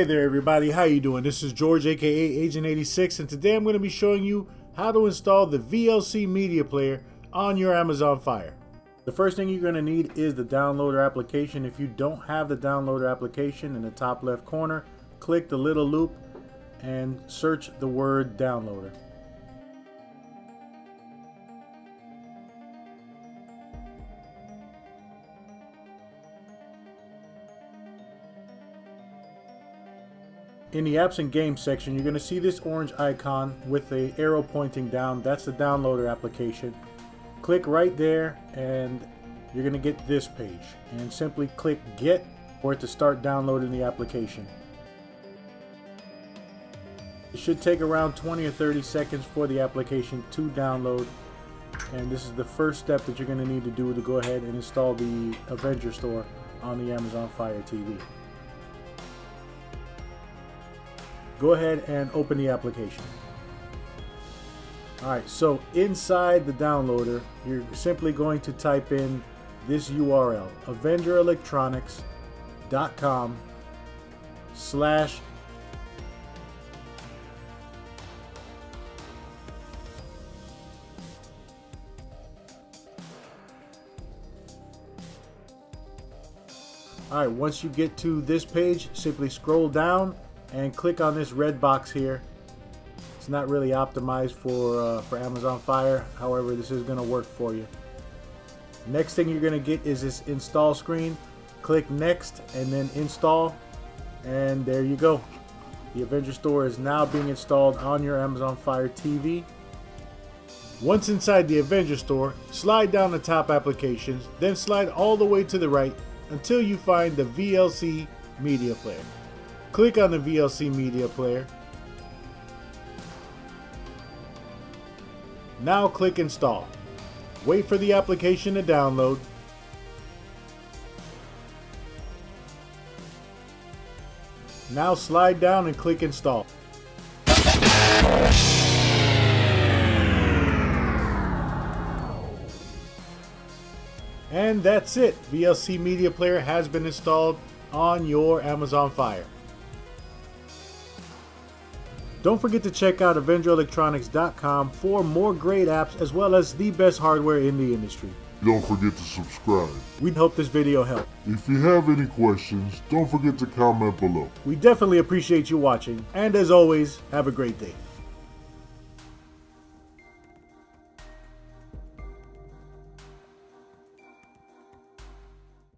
Hey there everybody, how you doing? This is George aka Agent 86 and today I'm going to be showing you how to install the VLC media player on your Amazon Fire. The first thing you're going to need is the downloader application. If you don't have the downloader application in the top left corner, click the little loop and search the word downloader. In the apps and games section, you're going to see this orange icon with the arrow pointing down. That's the downloader application. Click right there and you're going to get this page. And simply click get for it to start downloading the application. It should take around 20 or 30 seconds for the application to download. And this is the first step that you're going to need to do to go ahead and install the Avenger Store on the Amazon Fire TV. Go ahead and open the application. Alright, so inside the downloader, you're simply going to type in this URL, avengerelectronics.com slash Alright, once you get to this page, simply scroll down and click on this red box here. It's not really optimized for, uh, for Amazon Fire. However, this is going to work for you. Next thing you're going to get is this install screen. Click next and then install. And there you go. The Avenger Store is now being installed on your Amazon Fire TV. Once inside the Avenger Store, slide down the top applications, then slide all the way to the right until you find the VLC media player. Click on the VLC media player. Now click install. Wait for the application to download. Now slide down and click install. And that's it. VLC Media Player has been installed on your Amazon Fire. Don't forget to check out AvengerElectronics.com for more great apps as well as the best hardware in the industry. Don't forget to subscribe. We hope this video helped. If you have any questions, don't forget to comment below. We definitely appreciate you watching, and as always, have a great day.